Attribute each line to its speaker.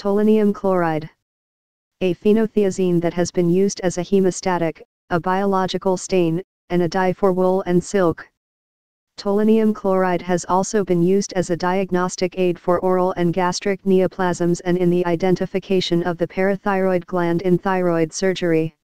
Speaker 1: Tolonium chloride. A phenothiazine that has been used as a hemostatic, a biological stain, and a dye for wool and silk. Tolonium chloride has also been used as a diagnostic aid for oral and gastric neoplasms and in the identification of the parathyroid gland in thyroid surgery.